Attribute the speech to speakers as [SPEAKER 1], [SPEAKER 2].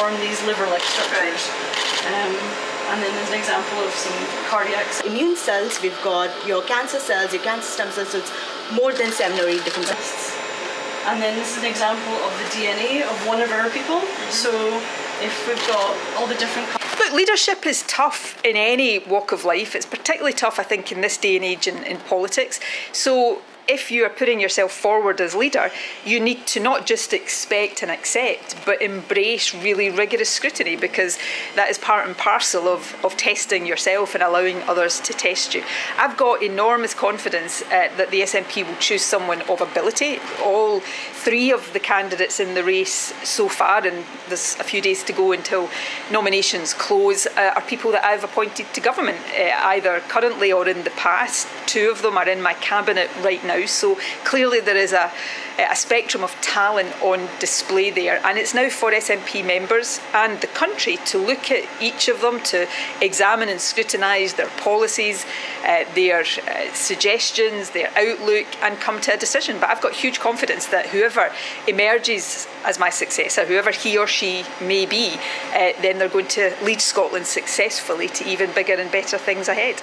[SPEAKER 1] form these liver-like structures. Um, and then there's an example of some cardiac.
[SPEAKER 2] Immune cells, we've got your cancer cells, your cancer stem cells, so it's more than seven or eight different cells.
[SPEAKER 1] And then this is an example of the DNA of one of our people. So if we've got all the different
[SPEAKER 3] Look, leadership is tough in any walk of life. It's particularly tough, I think, in this day and age in, in politics. So if you are putting yourself forward as leader, you need to not just expect and accept, but embrace really rigorous scrutiny because that is part and parcel of, of testing yourself and allowing others to test you. I've got enormous confidence uh, that the SNP will choose someone of ability. All three of the candidates in the race so far, and there's a few days to go until nominations close, uh, are people that I've appointed to government, uh, either currently or in the past. Two of them are in my cabinet right now so clearly there is a, a spectrum of talent on display there, and it's now for SNP members and the country to look at each of them to examine and scrutinise their policies, uh, their uh, suggestions, their outlook, and come to a decision. But I've got huge confidence that whoever emerges as my successor, whoever he or she may be, uh, then they're going to lead Scotland successfully to even bigger and better things ahead.